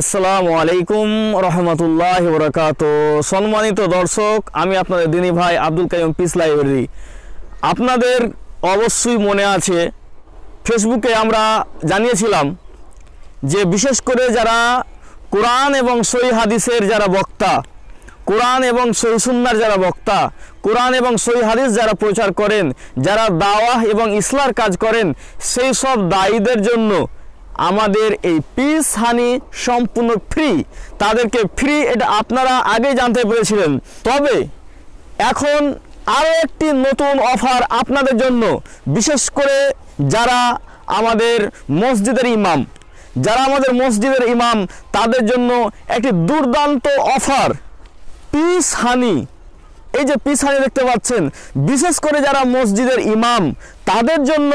আসসালামু আলাইকুম রহমতুল্লাহ বরকাত সম্মানিত দর্শক, আমি আপনাদের দিনী ভাই আব্দুল কাইম পিস লাইব্রেরি। আপনাদের অবশ্যই মনে আছে, ফেসবুকে আমরা জানিয়েছিলাম যে বিশেষ করে যারা কোরআন এবং সই হাদিসের যারা বক্তা, কোরআন এবং সই সুন্নার যারা বক্তা, কোরআন এবং সই হাদিস যারা প্রচার করেন, যারা দাওয়াহ এবং ইসলার কাজ করেন, সেই সব দায়ীদের জন্য আমাদের এই পিস হানি সম্পূর্ণ ফ্রি তাদেরকে ফ্রি এটা আপনারা আগে জানতে পেরেছিলেন। তবে এখন আরও একটি নতুন অফার আপনাদের জন্য। বিশেষ করে যারা আমাদের মসজিদের ইমাম। যারা আমাদের মসজিদের ইমাম, তাদের জন্য একটি দুর্দান্ত অফার পিস হানি এই যে পিস হানি দেখতে পাচ্ছেন, বিশেষ করে যারা মসজিদের ইমাম, তাদের জন্য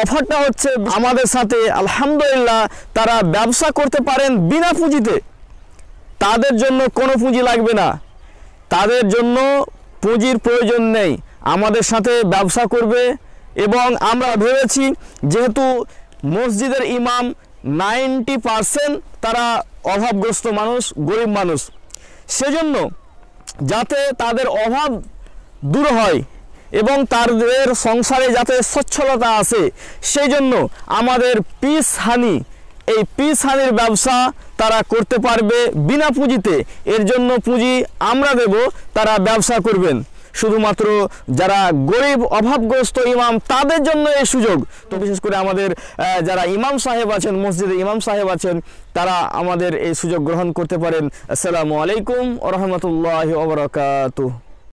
অফারটা হচ্ছে আমাদের সাথে, আলহামদুলিল্লাহ, তারা ব্যবসা করতে পারেন বিনা পুঁজিতে। তাদের জন্য কোনো পুঁজি লাগবে না। তাদের জন্য পুঁজির প্রয়োজন নেই। আমাদের সাথে ব্যবসা করবে এবং আমরা ভেবেছি, যেহেতু মসজিদের ইমাম নাইনটি পারসেন্ট তারা অভাবগ্রস্ত মানুষ, গরিব মানুষ, সেজন্য যাতে তাদের অভাব দূর হয় এবং তাদের সংসারে যাতে সচ্ছলতা আসে সেই জন্য আমাদের পিস হানি, এই পিস হানির ব্যবসা তারা করতে পারবে বিনা পুঁজিতে। এর জন্য পুঁজি আমরা দেব, তারা ব্যবসা করবেন। শুধুমাত্র যারা গরিব, অভাবগ্রস্ত ইমাম, তাদের জন্য এই সুযোগ। তো বিশেষ করে আমাদের যারা ইমাম সাহেব আছেন, মসজিদে ইমাম সাহেব আছেন, তারা আমাদের এই সুযোগ গ্রহণ করতে পারেন। আসসালামু আলাইকুম রহমতুল্লাহ ওবরাকাতুহ